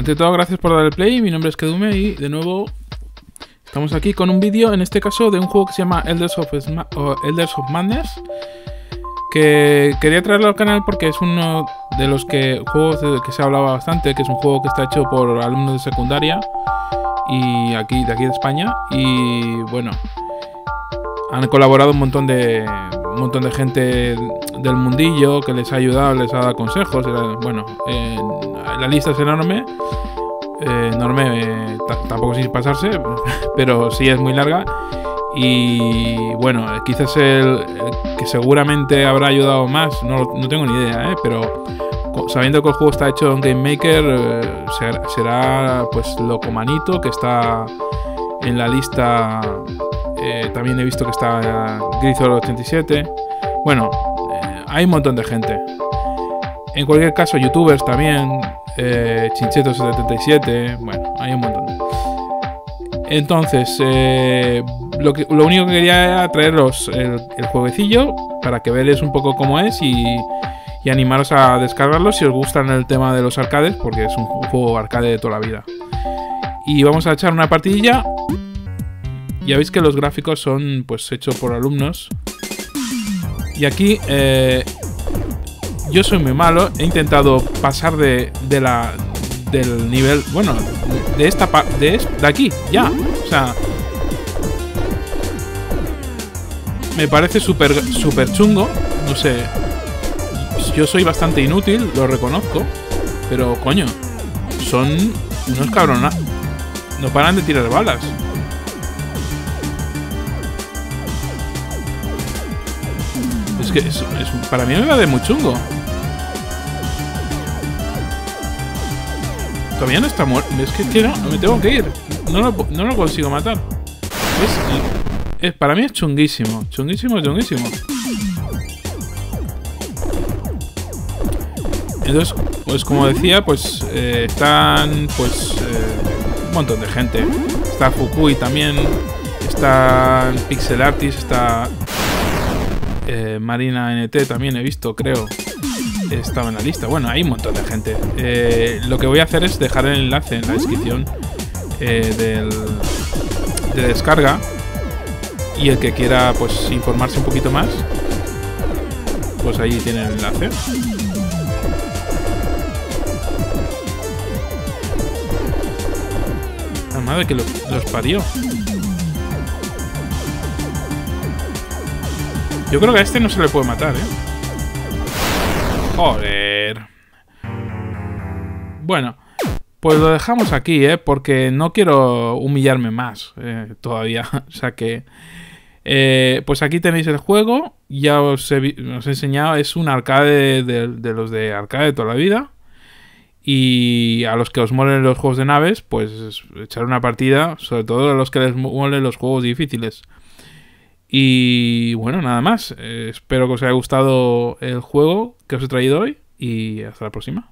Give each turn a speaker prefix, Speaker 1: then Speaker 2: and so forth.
Speaker 1: ante todo, gracias por dar el play. Mi nombre es Kedume y de nuevo estamos aquí con un vídeo, en este caso de un juego que se llama Elders of, of Madness. Que quería traerlo al canal porque es uno de los que, juegos de que se hablaba bastante, que es un juego que está hecho por alumnos de secundaria y aquí de aquí de España y bueno, han colaborado un montón de montón de gente del mundillo que les ha ayudado, les ha dado consejos. Bueno, la lista es enorme. Eh, enorme, eh, tampoco sin pasarse, pero sí es muy larga. Y bueno, quizás el, que seguramente habrá ayudado más, no, no tengo ni idea, ¿eh? pero sabiendo que el juego está hecho en Game Maker, será, pues Locomanito, que está en la lista eh, también he visto que está Grisor87. Bueno, eh, hay un montón de gente. En cualquier caso, youtubers también. Eh, Chincheto77. Bueno, hay un montón. Entonces, lo, que, lo único que quería era traeros el, jueguecillo para que veáis un poco cómo es y, y animaros a descargarlo si os gustan el tema de los arcades, porque es un juego arcade de toda la vida. Y vamos a echar una partidilla ya veis que los gráficos son pues hechos por alumnos. Y aquí eh, yo soy muy malo. He intentado pasar de, de la del nivel, bueno, de esta de, de aquí, ya. O sea, me parece súper super chungo. No sé. Yo soy bastante inútil, lo reconozco. Pero coño, son unos cabronas. No paran de tirar balas. Es que para mí me va de muy chungo. Todavía no está muerto. Es que, no, me tengo que ir. No lo, consigo matar. Es, para mí es chunguísimo. Chunguísimo, chunguísimo. Entonces, pues como decía, pues eh, están pues eh, un montón de gente. Está Fukui también. Está Pixel Artist, está eh, Marina NT también he visto, creo. Estaba en la lista. Bueno, hay un montón de gente. Eh, lo que voy a hacer es dejar el enlace en la descripción eh, del, de descarga. Y el que quiera pues informarse un poquito más, pues ahí tiene el enlace. La madre que los parió. Yo creo que a este no se le puede matar, ¿eh? Joder. Bueno, pues lo dejamos aquí, ¿eh? Porque no quiero humillarme más eh, todavía. o sea que... Eh, pues aquí tenéis el juego. Ya os he, enseñado. Es un arcade de, los de arcade de toda la vida. Y a los que os molen los juegos de naves, pues echar una partida. Sobre todo a los que les molen los juegos difíciles. Y bueno, nada más. Eh, espero que os haya gustado el juego que os he traído hoy y hasta la próxima.